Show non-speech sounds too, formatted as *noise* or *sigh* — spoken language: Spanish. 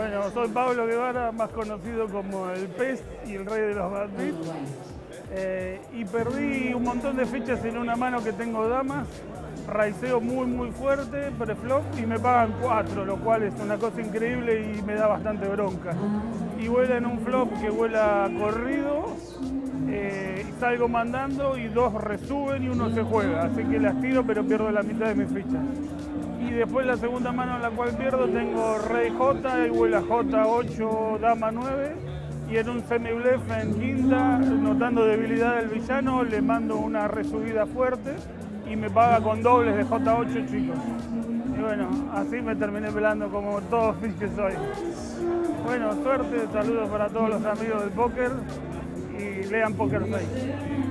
Bueno, soy Pablo Guevara, más conocido como el pez y el rey de los bad beats. Eh, y perdí un montón de fichas en una mano que tengo damas. Raiceo muy muy fuerte, preflop y me pagan cuatro, lo cual es una cosa increíble y me da bastante bronca. Y vuela en un flop que vuela corrido, eh, salgo mandando y dos resuben y uno se juega. Así que las tiro pero pierdo la mitad de mis fichas. Y después la segunda mano en la cual pierdo tengo Rey J, y vuela J8, Dama 9 y en un semi-bluff en quinta, notando debilidad del villano, le mando una resubida fuerte y me paga con dobles de J8 chicos. Y bueno, así me terminé pelando como todos fish *laughs* que soy. Bueno, suerte, saludos para todos los amigos del póker y lean Poker Face.